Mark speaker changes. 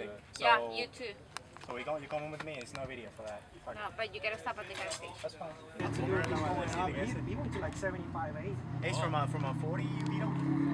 Speaker 1: So,
Speaker 2: yeah, you too.
Speaker 1: So we go, you coming with me? It's no video for that.
Speaker 2: No, but you gotta stop at the gas station.
Speaker 1: That's fine. That's we
Speaker 3: He, went to like 75, 80.
Speaker 1: Ace from a from a 40, you beat him?